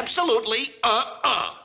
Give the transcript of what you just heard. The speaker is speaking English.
Absolutely uh-uh.